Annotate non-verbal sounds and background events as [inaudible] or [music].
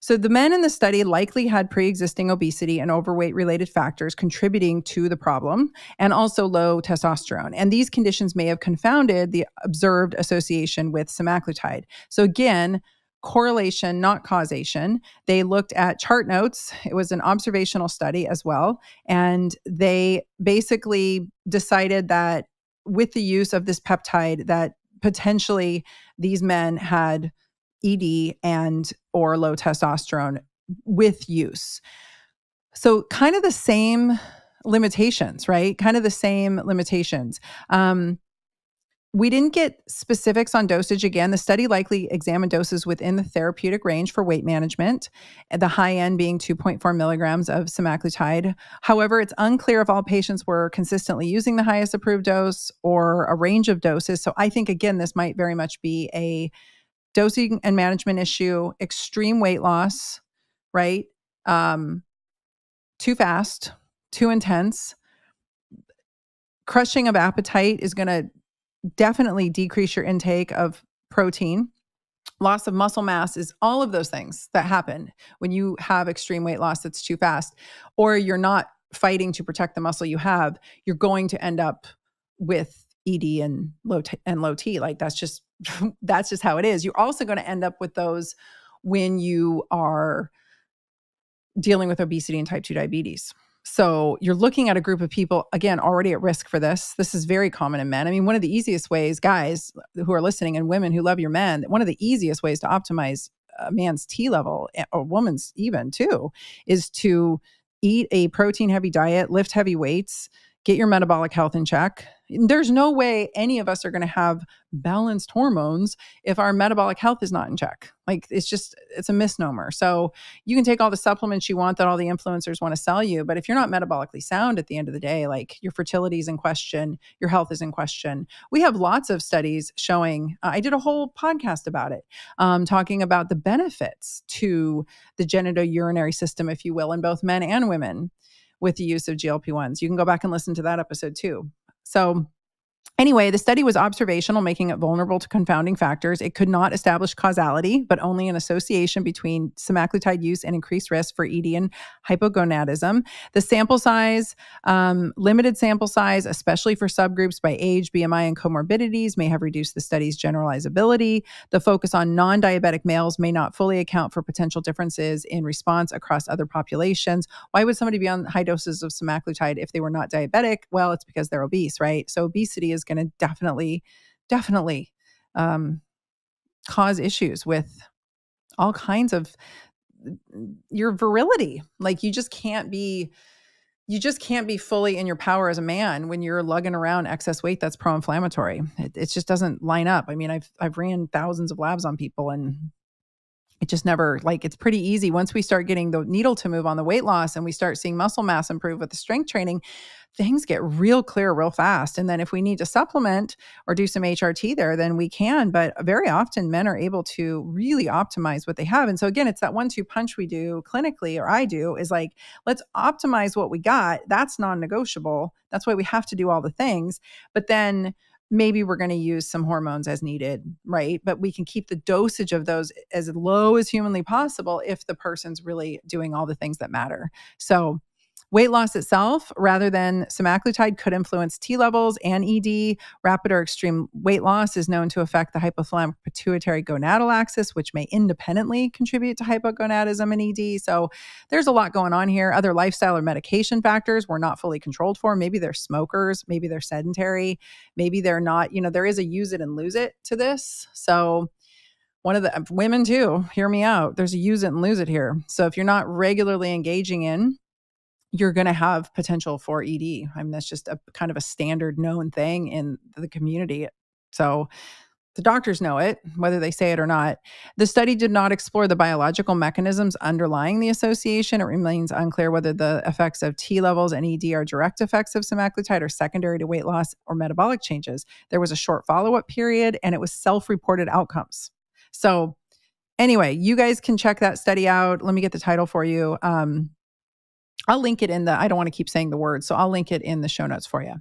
So the men in the study likely had pre-existing obesity and overweight related factors contributing to the problem and also low testosterone. And these conditions may have confounded the observed association with semaglutide. So again, correlation, not causation. They looked at chart notes. It was an observational study as well. And they basically decided that with the use of this peptide, that potentially these men had ED and or low testosterone with use. So kind of the same limitations, right? Kind of the same limitations. Um, we didn't get specifics on dosage again. The study likely examined doses within the therapeutic range for weight management, the high end being 2.4 milligrams of semaglutide. However, it's unclear if all patients were consistently using the highest approved dose or a range of doses. So I think, again, this might very much be a dosing and management issue, extreme weight loss, right? Um, too fast, too intense. Crushing of appetite is going to definitely decrease your intake of protein. Loss of muscle mass is all of those things that happen when you have extreme weight loss that's too fast, or you're not fighting to protect the muscle you have. You're going to end up with ED and low t- and low T. Like that's just [laughs] that's just how it is. You're also going to end up with those when you are dealing with obesity and type 2 diabetes. So you're looking at a group of people, again, already at risk for this. This is very common in men. I mean, one of the easiest ways, guys uh, who are listening and women who love your men, one of the easiest ways to optimize a man's T level, or woman's even too, is to eat a protein heavy diet, lift heavy weights, get your metabolic health in check. There's no way any of us are going to have balanced hormones if our metabolic health is not in check. Like it's just, it's a misnomer. So you can take all the supplements you want that all the influencers want to sell you. But if you're not metabolically sound at the end of the day, like your fertility is in question, your health is in question. We have lots of studies showing, uh, I did a whole podcast about it, um, talking about the benefits to the genitourinary system, if you will, in both men and women with the use of GLP 1s. You can go back and listen to that episode too. So, Anyway, the study was observational, making it vulnerable to confounding factors. It could not establish causality, but only an association between semaglutide use and increased risk for ED and hypogonadism. The sample size, um, limited sample size, especially for subgroups by age, BMI, and comorbidities, may have reduced the study's generalizability. The focus on non diabetic males may not fully account for potential differences in response across other populations. Why would somebody be on high doses of semaglutide if they were not diabetic? Well, it's because they're obese, right? So is going to definitely, definitely um, cause issues with all kinds of your virility. Like you just can't be you just can't be fully in your power as a man when you're lugging around excess weight that's pro-inflammatory. It, it, just doesn't line up. I mean, I've I've ran thousands of labs on people, and it just never like it's pretty easy. Once we start getting the needle to move on the weight loss and we start seeing muscle mass improve with the strength training things get real clear real fast. And then if we need to supplement or do some hrt there then we can. But very often men are able to really optimize what they have. And so again it's that one two punch we do clinically or i do is like let's optimize what we got. That's non-negotiable. That's why we have to do all the things. But then maybe we're going to use some hormones as needed, right? But we can keep the dosage of those as low as humanly possible if the person's really doing all the things that matter. So, Weight loss itself, rather than semaglutide, could influence T levels and ED. Rapid or extreme weight loss is known to affect the hypothalamic pituitary gonadal axis, which may independently contribute to hypogonadism and ED. So there's a lot going on here. Other lifestyle or medication factors we're not fully controlled for. Maybe they're smokers, maybe they're sedentary, maybe they're not, you know, there is a use it and lose it to this. So one of the women too, hear me out. There's a use it and lose it here. So if you're not regularly engaging in you're going to have potential for ED. I mean, that's just a kind of a standard known thing in the community. So the doctors know it, whether they say it or not. The study did not explore the biological mechanisms underlying the association. It remains unclear whether the effects of T levels and ED are direct effects of semaglutide or secondary to weight loss or metabolic changes. There was a short follow up period and it was self reported outcomes. So, anyway, you guys can check that study out. Let me get the title for you. Um, I'll link it in the, I don't want to keep saying the word, so I'll link it in the show notes for you.